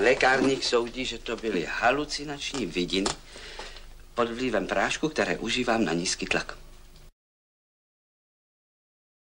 Lékárník soudí, že to byly halucinační vidiny pod vlivem prášku, které užívám na nízký tlak.